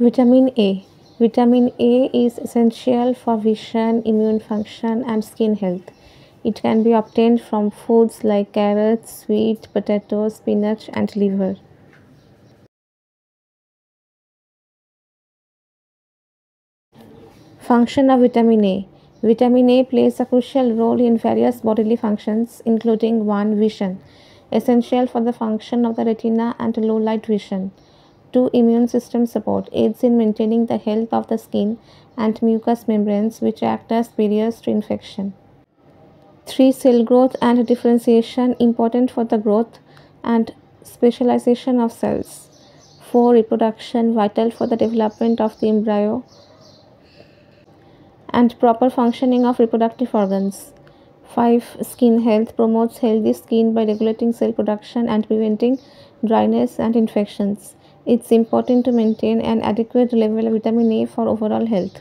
Vitamin A. Vitamin A is essential for vision, immune function, and skin health. It can be obtained from foods like carrots, sweet potatoes, spinach, and liver. Function of vitamin A. Vitamin A plays a crucial role in various bodily functions, including 1. Vision, essential for the function of the retina and low light vision. 2. Immune system support aids in maintaining the health of the skin and mucous membranes, which act as barriers to infection. 3. Cell growth and differentiation important for the growth and specialization of cells. 4. Reproduction vital for the development of the embryo and proper functioning of reproductive organs. 5. Skin health promotes healthy skin by regulating cell production and preventing dryness and infections. It's important to maintain an adequate level of vitamin A for overall health.